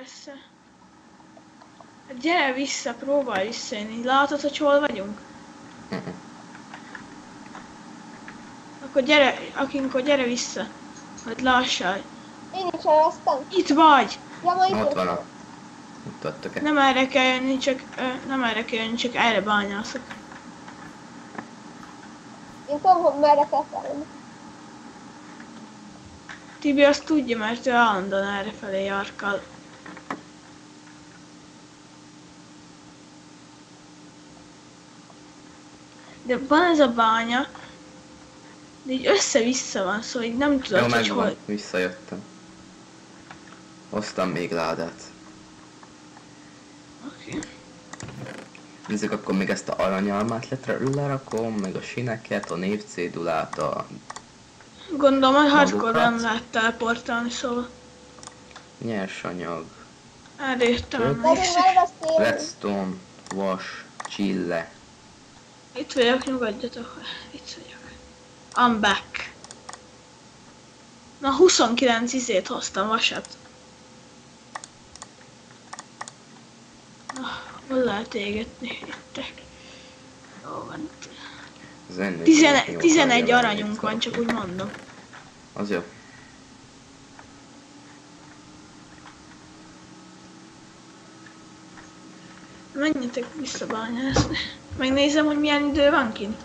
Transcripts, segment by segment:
messze. Hát gyere vissza, próbálj visszajönni. Látod, hogy hol vagyunk? Akkor gyere, akinkor gyere vissza. Hogy lássál. Én is elvesztem. Itt vagy! Ja, majd Ott van a... Ott adtok-e? Nem erre kell jönni, csak, ö, nem erre kell jönni, csak erre bányászok. Én tudom, hogy merre kell. Tibi azt tudja, mert ő állandóan erre felé járkál. De van ez a bánya, de így össze-vissza van, szóval így nem Jó, tudod, hogy megvan. hol. Visszajöttem. Hoztam még ládát. Oké. Nézzük, akkor még ezt a aranyalmát letre- lerakom, meg a sineket, a névcédulát, a Gondolom, hogy Magukat. hardcore-on lehet teleportálni, szóval nyersanyag, elvesztél. redstone, vas, csille. Itt vagyok, nyugodjatok, itt vagyok. I'm back. Na 29 izét hoztam, vasat. Hol lehet égetni? Ittek. Jó van. Zenni. 11, 11 aranyunk van, csak úgy mondom. Az jó. Menjetek vissza bányászni. Megnézem, hogy milyen idő van kint.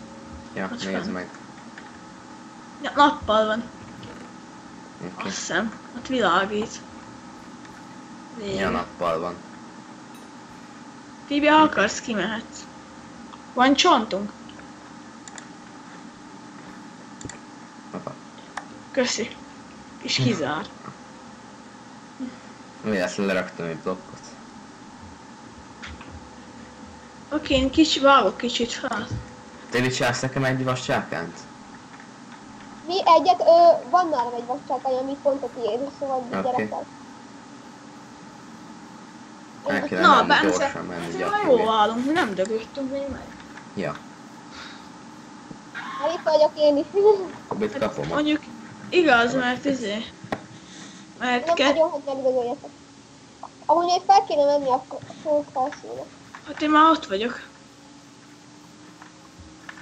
Ja, Ott nézd meg. Ja, nappal van, Oké. azt hiszem. Ott világít. Végig. Ja, nappal van. Tibi, ha akarsz, kimehetsz. Van csontunk? Apa. Köszi. És kizár. Mi ezt leraktam egy blokkot. Oké, én kicsi, vágok kicsit fel. Te mit csinálsz nekem egy vas csákánt? Mi egyet, ö, van már egy vascsákány, ami pont a tiéd, szóval okay. gyere fel. El kéne Na, menni Bence, gyorsan menni hát gyakran. jó állunk, nem dögöttünk még meg. Ja, Hát itt vagyok én is. mit kapom? Mondjuk igaz, mert izé... Mert Nem ke... hagyom, hogy megdögöljetek. Amúgy még fel kéne menni, akkor fogok felszólni. Hát én már ott vagyok.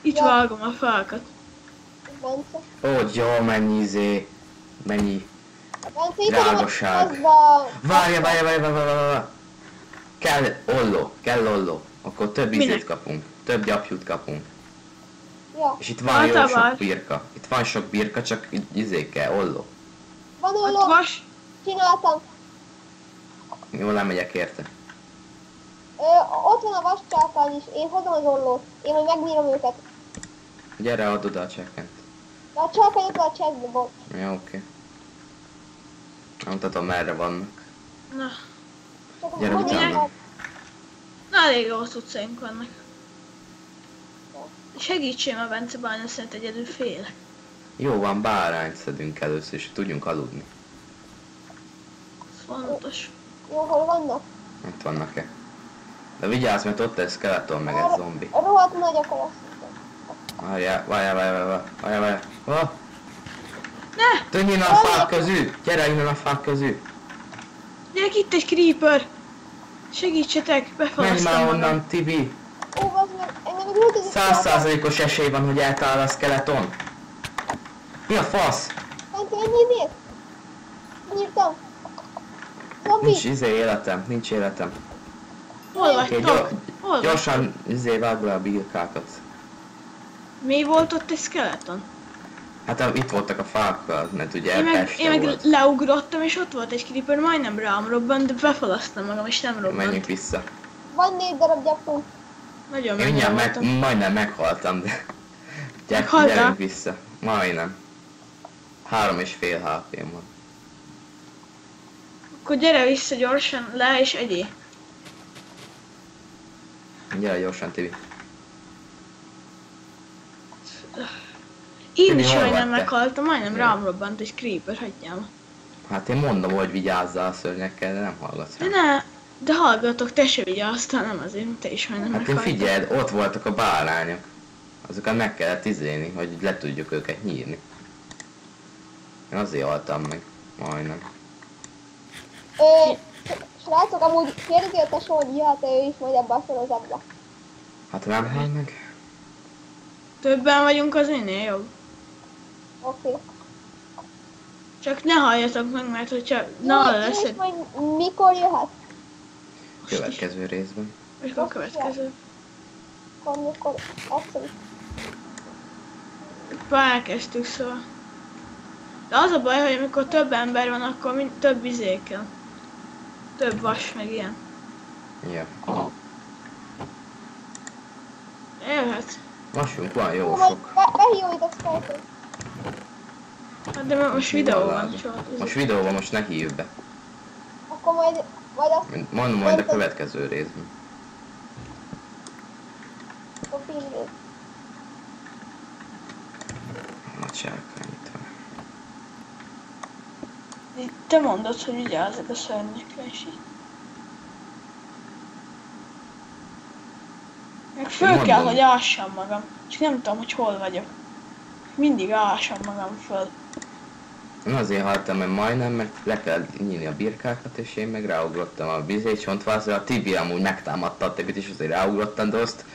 Itt Ja. vágom a fákat. Bence. Ó, jó, mennyi izé, mennyi... Drágaság. Várja, várja, várja, várja, várja, várja. Kell olló, kell olló. Akkor több Minek? izét kapunk. Több gyapjút kapunk. Ja, És itt van jó Általában- sok birka. Itt van sok birka, csak izé kell, olló. van Hát olló, vas... csináltam. Jó, lemegyek érte. Ö, ott van a vascsákány is, én hozom az ollót. Én majd megnyírom őket. Gyere, add oda a csekkent. De a csákány ott a csekkbe, bocs. Ja, oké. Nem tudom, merre vannak. Na, Csak Gyere utána. na elég jó cuccaink vannak. Segítsél a Bence bánya, szerint egyedül félek. Jó van, bárányt szedünk először, és tudjunk aludni. Ez fontos. Jó, hol vannak? Itt vannak-e? De vigyázz, mert ott egy skeleton, meg egy zombi. Rohadt nagyok a lesz. Várjál, várjál, várjál, várjál, várjál, várjál. Oh, Ne! tűnj innen a fák közül! Gyere innen a fák közül! Gyerek, itt egy creeper! Segítsetek, Menj befalasztam már magam. onnan, Tibi! Ó, az meg, engem meg üldözik. Száz százalékos esély van, hogy eltalál a skeleton. Mi a fasz? Bence, megnyírnéd? Nyírtam. Zombi. Nincs izé életem, nincs életem. Hol vagytok? Hol gyorsan izé vágd le a birkákat. Mi volt ott egy skeleton? Hát am- itt voltak a fákkal, mert ugye Én meg, én meg volt. leugrottam, és ott volt egy creeper, majdnem rám robbant, de befalasztam magam, és nem robbant. Menjünk vissza. Van négy darab gyapunk. Nagyon Én mindjárt meg, voltam. majdnem meghaltam, de... Gyere, gyerünk vissza. Majdnem. Három és fél hp van. Akkor gyere vissza gyorsan, le és egyé. Gyere gyorsan, Tibi. Én Tibi, is majdnem meghaltam, majdnem rám robbant egy creeper, hagyjám. Hát én mondom, hogy vigyázzál a szörnyekkel, de nem hallgatsz De rám. ne, de hallgatok, te se vigyáztál, nem azért, te is majdnem Hát én figyeld, ott voltak a bálányok. Azokat meg kellett izélni, hogy le tudjuk őket nyírni. Én azért haltam meg. Majdnem. Ö, Srácok, amúgy kérdezi a tesó, hogy jöhet ő is majd ebbe a sorozatba. Hát nem hal meg. Többen vagyunk, az minél jobb. Oké. Okay. Csak ne halljatok meg, mert hogyha na Jó, és majd mikor jöhet? Következő részben. Mikor a következő? Akkor mikor? Már elkezdtük, szóval. De az a baj, hogy amikor több ember van, akkor mind több izé kell. Több vas, meg ilyen. Ja. Jöhet. Vasunk van Jó, sok. be, behívjuk a Skype-ot. Hát de most videó van, csak. Most videóban most ne hívj be. Akkor majd, majd azt Mondom majd a következő részben. a filmét. Nagy sárkányítva. Itt te mondod, hogy vigyázzak a szörnyekre is így. Meg föl Mondom. kell, hogy ássam magam. Csak nem tudom, hogy hol vagyok. Mindig ássam magam föl. Én azért haltam, mert majdnem, mert le kell nyílni a birkákat, és én meg ráugrottam a vizét csontvázra. A Tibi amúgy megtámadta a Tibit, és azért ráugrottam, de azt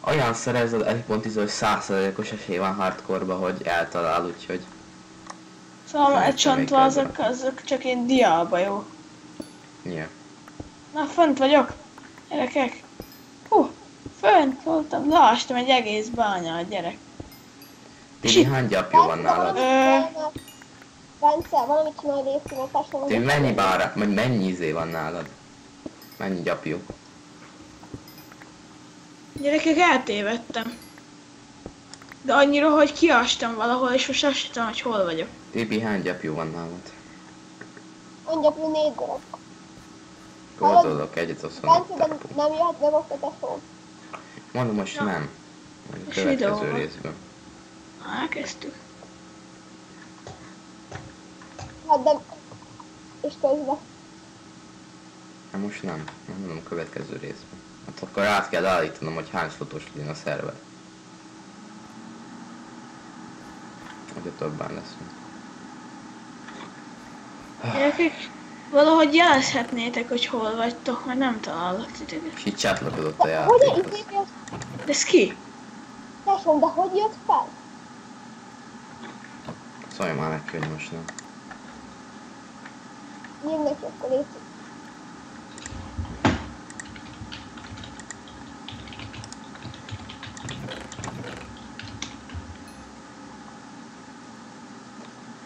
olyan szerez az 1.10, hogy 100%-os esély van hardcore hogy eltalál, úgyhogy Szóval egy csontva azok, azok csak én diába jó. ja. Na, fönt vagyok. Gyerekek. Hú, fönt voltam. Leástam egy egész bányát, gyerek. Tibi, hány gyapjú van nálad? Bence, valamit csinálj részével, tesó. Tibi, mennyi bára, vagy mennyi izé van nálad? Mennyi gyapjú? Gyerekek, eltévedtem. De annyira, hogy kiástam valahol, és most azt sem tudom, hogy hol vagyok. Tibi, hány gyapjú van nálad? Mondja, hogy négy darab. Kódolok egyet, azt mondom, de nem jöhet most a tesó. Mondom, most Ja. nem. Majd a következő részben. Elkezdtük. Hát de... És közben. Hát most nem. Nem mondom a következő részben. Hát akkor át kell állítanom, hogy hány slotos legyen a szerver. Hogy többen leszünk. Gyerekek, valahogy jelezhetnétek, hogy hol vagytok, mert nem találok titeket. Így csatlakozott a hogy játékhoz. jött? De ez ki? Tesóm, de hogy jött fel? Szólj már neki, hogy most nem. Neki, akkor légy.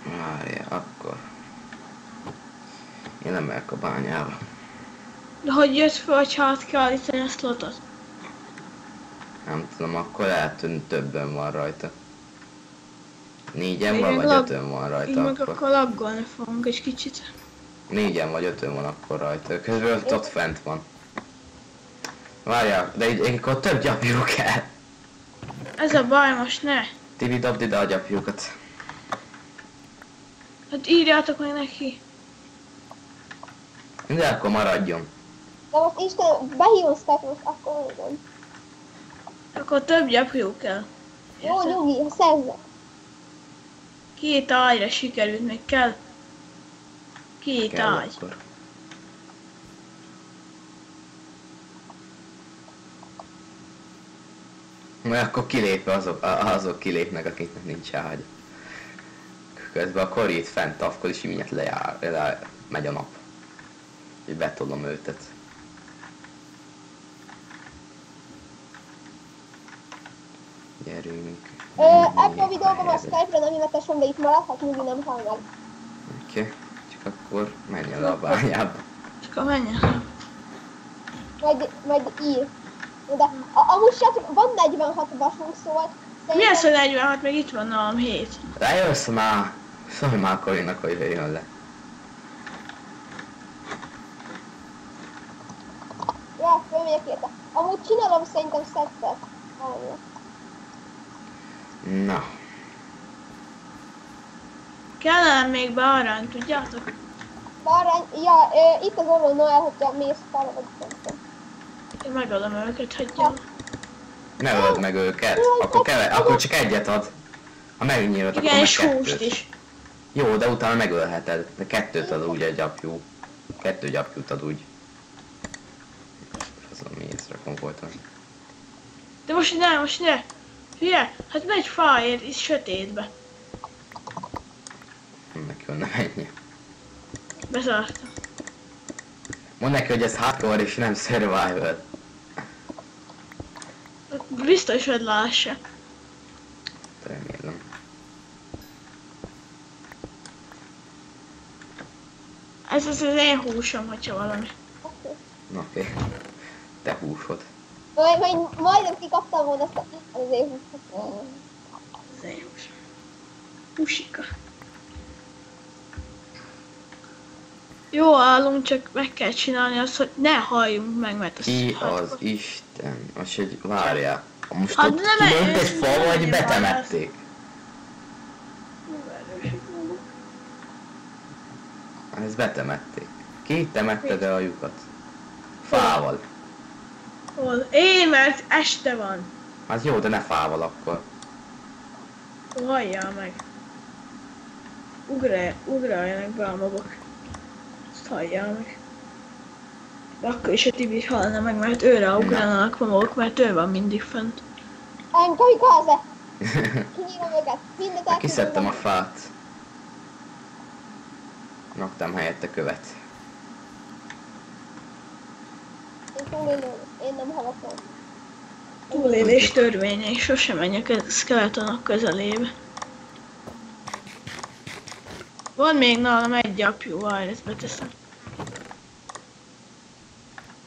Várja, akkor. Én nem megyek a bányába. De hogy jött fel, hogy át kell állítani a slotot? Nem tudom, akkor lehet, hogy többen van rajta. Négyen van, vagy lag- ötön van Így rajta meg akkor. akkor laggolni fogunk egy kicsit. Négyen vagy ötön van akkor rajta. Közben ott, ott fent van. Várjál, de így akkor több gyapjú kell. Ez a baj, most ne. Tibi, dobd ide a gyapjukat. Hát írjátok meg neki. De akkor maradjon. De most Istenem, behívom Skype most, akkor igen. Akkor több gyapjú kell. Jó, nyugi, szerzek. Két ágyra sikerült, még kell. Két Kell ágy. akkor. Majd akkor kilép azok, azok kilépnek, akiknek nincs ágy. Közben a Kori itt fent tafkod, és így mindjárt lejár, le, megy a nap. Így betolom őtet. Gyerünk. Ö, ebben a videóban a Skype-ra nem a tesóm, de itt maradhat, nyugi nem hall meg. Oké, okay. csak akkor menj el a bányába. Csak akkor menjen. Majd, majd ír. De a, amúgy srácok, van 46 vasunk, szóval Mi az, hogy 46, meg itt van nálam 7. Lejössz már! Szólj már Korinak, hogy jöjjön le. Fölmegyek érte. Amúgy csinálom szerintem szettet. Na, Kellene még be arany, tudjátok? Bárány, ja, ö, itt az orrón Noel, hogyha mész fel, vagy szerintem. Én megadom őket, hagyjam. ne öld meg őket. Akkor, keve, akkor csak egyet ad. Ha megnyírod, akkor Igen, meg és húst is. Jó, de utána megölheted. De kettőt ad úgy egy gyapjú. Kettő gyapjút ad úgy. Voltam. De most ne, most ne. Hülye, hát megy fáért is sötétbe. Neki onnan menjen. Bezártam. Mondd neki, hogy ez hardcore és nem survival. Biztos, hogy lássa. Remélem. Ez az az én húsom, hogyha valami. Na, Oké. Te húsod. Majd, majd majdnem kikaptam volna ezt a- az én Az én húsom. Húsika. Jó állunk, csak meg kell csinálni azt, hogy ne halljunk meg, mert az Ki az Isten? Az hogy várjál. Most Hát ott nem kilőtt egy fa, vagy betemették? Ez betemették. Ki temette a lyukat? Fával. Hol? Én, mert este van. Hát jó, de ne fával akkor. Halljál meg. Ugrál, ugráljanak be a mobok. Azt halljál meg. De akkor is a Tibi halna meg, mert őre ugranának a mobok, mert ő van mindig! Kinyírom őket, mindent elkísérem. Kiszedtem a fát. Raktam helyette követ. Én én nem meg. Túlélés törvényei, sosem menjek a skeletonok közelébe. Van még nálam egy apjú, várj, ezt beteszem.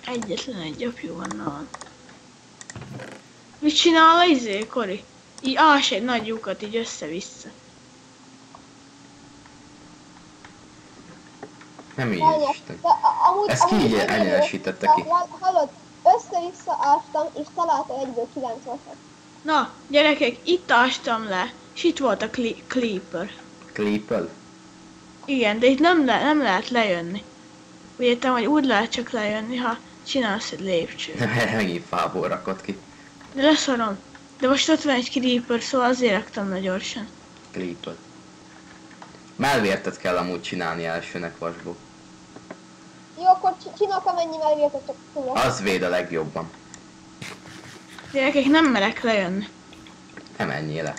Egyetlen egy apjú van nálam. Mit csinál a izé, Kori? Így ás egy nagy lyukat így össze-vissza. Nem így amúgy... Ezt ki így de ki? hall- Hallod, össze-vissza ástam, és találtam egyből 90-et. Na, gyerekek, itt ástam le, és itt volt a cli- Creeper. Klépel? Igen, de itt nem, le- nem lehet lejönni. Úgy értem, hogy úgy lehet csak lejönni, ha csinálsz egy lépcsőt. Megint fából rakott ki. De leszarom. De most ott van egy creeper, szóval azért raktam le gyorsan. Klépel. Melvértet kell amúgy csinálni elsőnek vasból. Jó, akkor csi- csinálok amennyivel vértet csak tudok. Az véd a legjobban. Gyerekek, nem merek lejönni. Nem menjél le.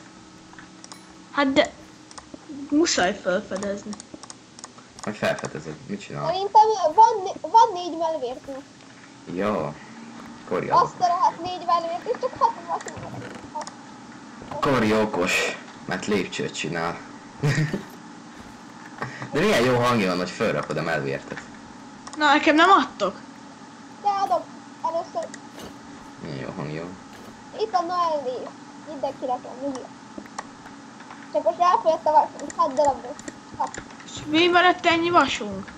Hát de... Muszáj felfedezni. Majd felfedezed. Mit csinál? Szerintem van, né- van négy melvértünk. Jó. Kori az. Azt a rohadt négy melvért, és csak hat van. Kori okos, mert lépcsőt csinál. De milyen jó hangja van, hogy felrakod a melvértet. Na, nekem nem adtok. De adom, először Milyen jó hangja itt van Noel név. Mindenki nekem, mindig. Csak most elfogyott a vas, hat darabból. Hat. És mi maradt ennyi vasunk?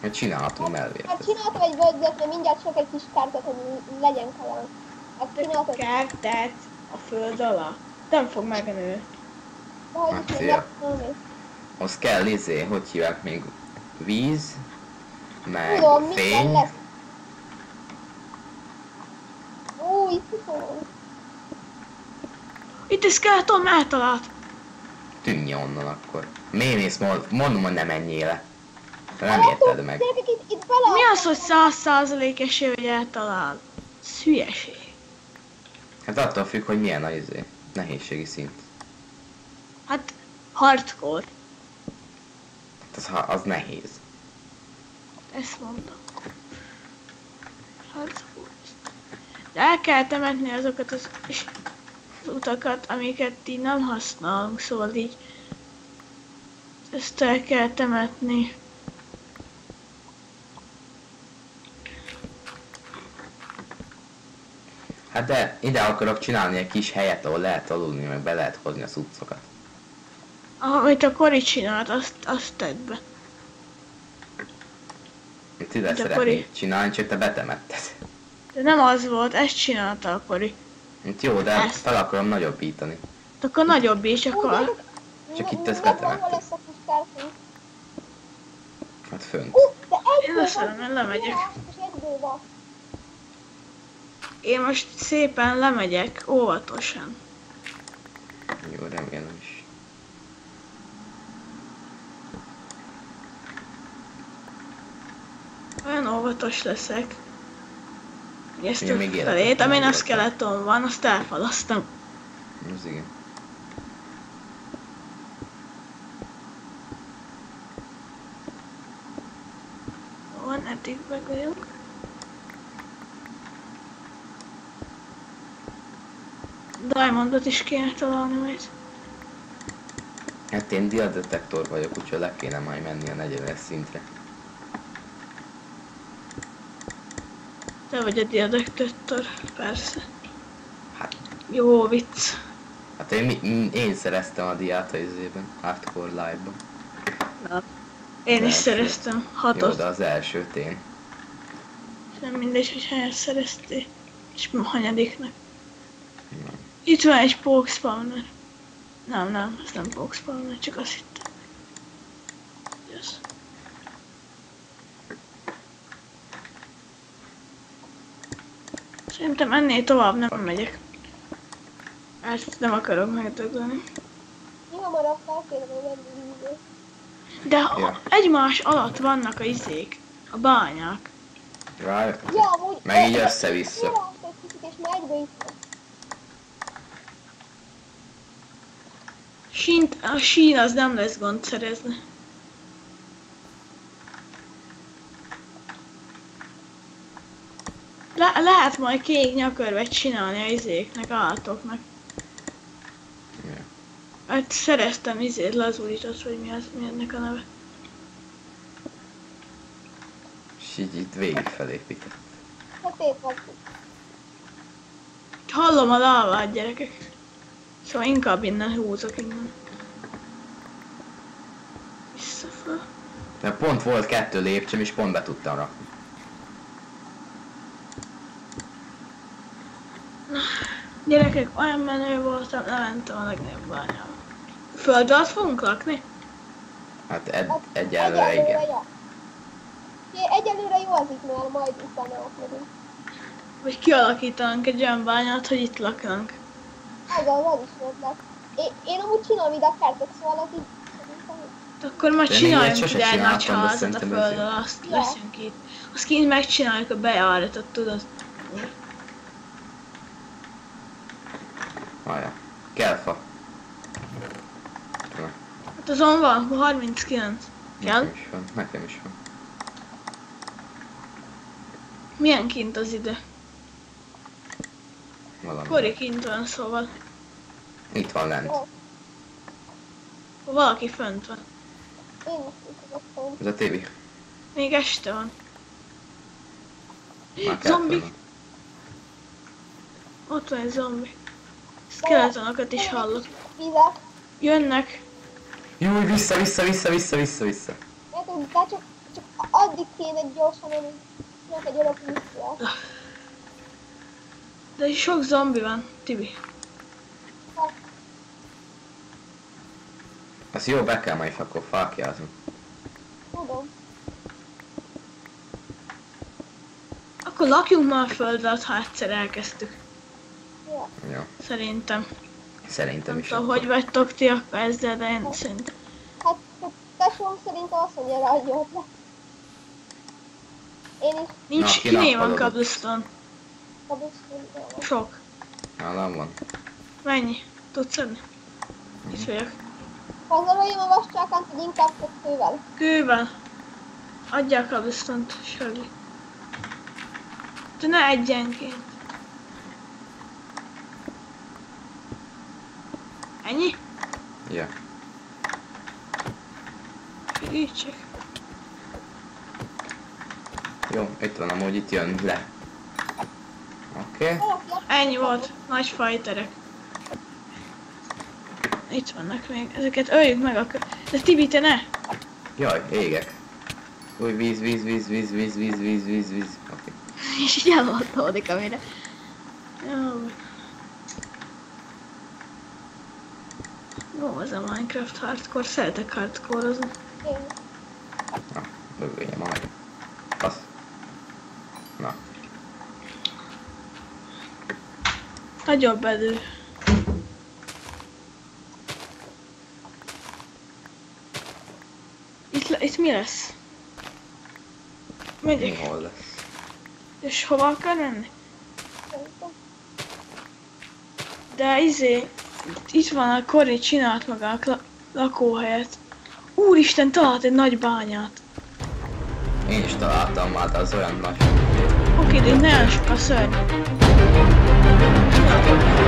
Hogy csinálhatunk Hát melvértet. csináltam egy völgyet, mert mindjárt sok egy kis kártyát, hogy legyen kaján. Hát csináltam, Kertet a föld alá. Nem fog hogy Hát Az kell izé, hogy hívják még víz, meg minden fény. lesz. Ó, itt van. Itt egy skeleton eltalált. Tűnj onnan akkor. Mond, mondom, hogy nem menjél le. Te nem érted meg. Mi az, hogy száz százalék esély, hogy eltalál? Ez hülyeség. Hát attól függ, hogy milyen a izé. Nehézségi szint. Hát, hardcore. Hát az, az nehéz. Ezt mondom. De el kell temetni azokat az, az utakat, amiket így nem használunk, szóval így ezt el kell temetni. Hát de ide akarok csinálni egy kis helyet, ahol lehet aludni, meg be lehet hozni a cuccokat. Amit a Kori csinált, azt, azt tedd be. Itt ide De szeretnék Kori- csinálni, csak te betemetted. De nem az volt, ezt csinálta a Kori. Itt jó, de Ezt. fel akarom nagyobbítani. De akkor nagyobb is, akkor... Csak itt ezt kártyánk? Hát fönt. Én leszarom, van. én lemegyek. Én most szépen lemegyek, óvatosan. Jó, remélem is. Olyan óvatos leszek. Ezt Igen, még felét, amin a skeleton van, azt elfalasztam. Az igen. Van, eddig meg vagyok. Diamondot is kéne találni majd. Hát én diadetektor vagyok, úgyhogy le kéne majd menni a 40 szintre. Te vagy a diadektöttor, persze. Hát, Jó vicc. hát én, én szereztem a diát a izében, Hardcore Live-ban. Én is Első. szereztem Jó, hatot. de az elsőt én. Nem mindegy, hogy hányat szereztél. És hanyadiknak. Itt van egy poke spawner. Nem, nem, ez nem poke spawner, csak azt hittem. Szerintem ennél tovább nem megyek. Ezt nem akarok. Mi hamarabb vízé. De ha Ja. egymás alatt vannak a izék, a bányák. Rájöttem. Ja, amúgy... Meg így össze-vissza. És már egybe. Sint, a sín az nem lesz gond szerezni. Le, lehet majd kék nyakörvet csinálni a izéknek, állatoknak. Ja. Hát szereztem izét, lazulított, vagy mi, az, mi ennek a neve. És így itt végig felépített. Hát. Hallom a lávát, gyerekek. Szóval inkább innen húzok innen. Visszafel. De pont volt kettő lépcsőm, és pont be tudtam rakni. Gyerekek, olyan menő voltam, lementem a legnagyobb bányába. Föld alatt fogunk lakni? Hát ed, Hát egyelőre igen. ja. Egyelőre jó az itt, mert majd utána átmegyünk. Vagy kialakítanánk egy olyan bányát, hogy itt laknánk. Az, az is lesz. Én, én amúgy csinálom ide a kertet, szóval az így. Akkor majd csináljunk ide egy nagy házat a föld alatt, leszünk itt. Azt kint megcsináljuk a bejáratot, tudod? Várjál. Kell fa. Hát azon van, 39. Kell? Nekem is van. Nekem is van. Milyen kint az ide? Valami. Kori kint van, szóval. Itt van lent. Valaki fönt van. Ez a Tibi. Még este van. Zombik! Ott van egy zombi. Skeletonokat is hallok. Vizet. Jönnek. Júj, vissza, vissza, vissza, vissza, vissza, vissza. Érted, de csak, csak addig kéne gyorsan menni. Mert egy örök vissza. De sok zombi van, Tibi. Az jó, be kell majd akkor fákjázni. Tudom. Akkor lakjunk már a föld alatt, ha egyszer elkezdtük. Ja. Szerintem. Szerintem Nem is. tudom, akkor. hogy vagytok ti akkor ezzel, de én szerintem. Hát, tesóm szerintem azt mondja rá, hogy lesz. Én is Nincs, Na, kiné van cobblestone? Sok. Nálam van. Mennyi? Tudsz szedni? Itt vagyok. Pazaroljam a vascsákán, hogy inkább kettővel. Kővel. Adjál cobblestone-t, Shirley. De ne egyenként. Ennyi? Ja. Segítsek. Jó, itt van amúgy, itt jön le. Oké. Okay. Ennyi volt. Nagy fajterek. Itt vannak még. Ezeket öljük meg akkor. De Tibi, te ne! Jaj, égek. Új, víz, víz, víz, víz, víz, víz, víz, víz, víz. Oké. És így eloltódik amire. Jó. Ó, ez a Minecraft hardcore, szeretek hardcore-ozni. Na, lövője majd. Fasz. Na. Nagyobb edő. Itt, itt mi lesz? Megyek. Hol lesz? És hova akar menni? De izé, itt van a kori csinált maga a lakóhelyet. Úristen, talált egy nagy bányát. Én is találtam már, de az olyan nagy. Oké, de nagyon sok a szörny. Csináltam.